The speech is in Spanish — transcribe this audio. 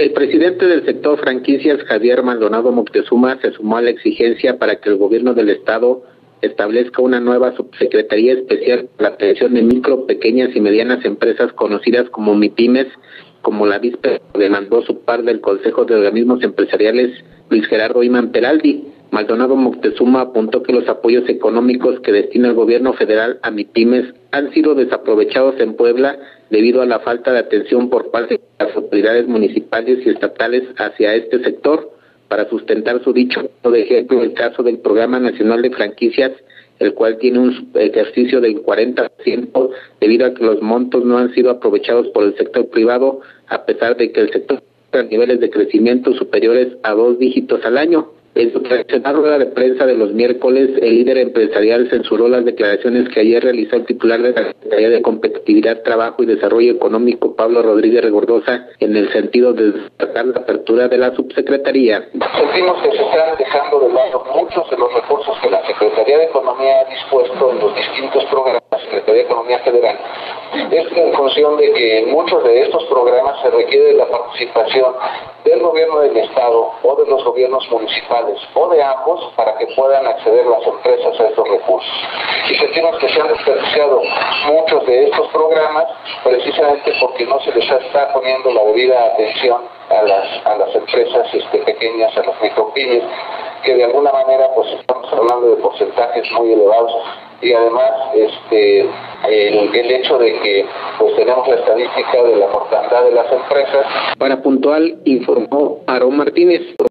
El presidente del sector franquicias, Javier Maldonado Moctezuma, se sumó a la exigencia para que el gobierno del Estado establezca una nueva subsecretaría especial para la atención de micro, pequeñas y medianas empresas conocidas como MIPIMES, como la víspera demandó su par del Consejo de Organismos Empresariales Luis Gerardo Iman Peraldi. Maldonado Moctezuma apuntó que los apoyos económicos que destina el gobierno federal a MIPIMES han sido desaprovechados en Puebla debido a la falta de atención por parte de las autoridades municipales y estatales hacia este sector. Para sustentar su dicho, de ejemplo, el caso del Programa Nacional de Franquicias, el cual tiene un ejercicio del 40% debido a que los montos no han sido aprovechados por el sector privado, a pesar de que el sector tiene niveles de crecimiento superiores a dos dígitos al año. En su tradicional rueda de prensa de los miércoles, el líder empresarial censuró las declaraciones que ayer realizó el titular de la Secretaría de Competitividad, Trabajo y Desarrollo Económico, Pablo Rodríguez Regordosa, en el sentido de destacar la apertura de la subsecretaría. Sentimos que se están dejando de lado muchos de los recursos que la Secretaría de Economía ha dispuesto en los distintos programas de la Secretaría de Economía Federal. Es en función de que en muchos de estos programas se requiere la participación del gobierno del Estado o de los gobiernos municipales o de ambos para que puedan acceder las empresas a estos recursos. Y sentimos que se han desperdiciado muchos de estos programas precisamente porque no se les está poniendo la debida atención a las, a las empresas este, pequeñas, a los micropymes, que de alguna manera pues estamos hablando de porcentajes muy elevados y además este el, el, hecho de que pues tenemos la estadística de la mortandad de las empresas. Para puntual informó Aarón Martínez.